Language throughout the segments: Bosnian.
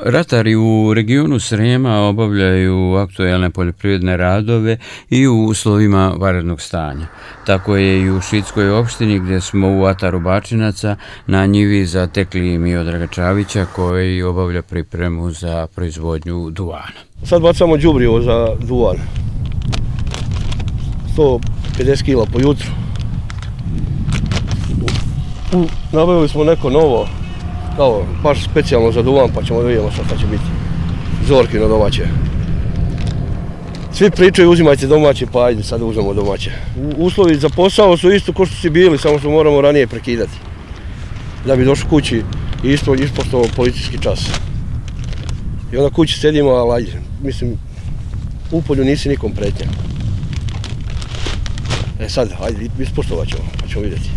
Ratari u regionu Srema obavljaju aktuelne poljoprivredne radove i u uslovima varednog stanja. Tako je i u Šitskoj opštini gdje smo u Ataru Bačinaca na njivi zatekli Miodraga Čavića koji obavlja pripremu za proizvodnju duvana. Sad bacamo džubrivo za duvan. 150 kila po jutru. Nabavili smo neko novo kao baš specijalno za duvan, pa ćemo da vidimo šta će biti. Zorki na domaće. Svi pričaju uzimajte domaće, pa ajde sad uzmemo domaće. Uslovi za posao su isto ko što si bili, samo što moramo ranije prekidati. Da bi došli kući i isto ispoštovao policijski čas. I onda kući sedimo, ali ajde, mislim, u polju nisi nikom pretnja. E sad, ajde, ispoštovat ćemo, pa ćemo vidjeti.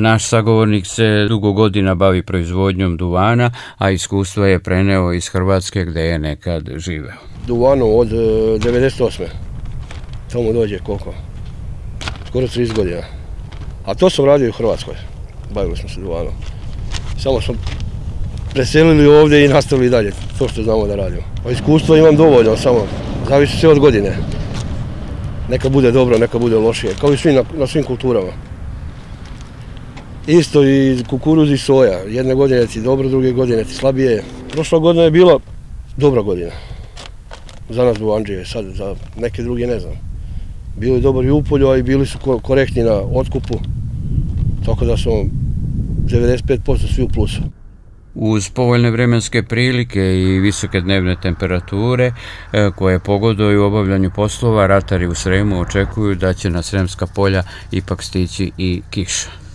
Naš sagovornik se dugo godina bavi proizvodnjom duvana, a iskustvo je preneo iz Hrvatske gde je nekad živeo. Duvanu od e, 98. Samo dođe koliko? Skoro 30 godina. A to sam radio u Hrvatskoj. Bavili smo se duvanom. Samo smo preselili ovdje i nastavili dalje. To što znamo da radimo. A iskustvo imam dovoljno, samo zavisi sve od godine. Neka bude dobro, neka bude lošije. Kao i svi na, na svim kulturama. Isto i kukuruz i soja. Jedne godine ti dobro, druge godine ti slabije. Prošla godina je bila dobra godina. Za nas u Andrije, sad za neke druge ne znam. Bili dobri u polju, a i bili su korektni na otkupu. Tako da smo 95% svi u plusu. Uz povoljne vremenske prilike i visoke dnevne temperature e, koje pogoduju obavljanju poslova, ratari u Sremu očekuju da će na Sremska polja ipak stići i kiša.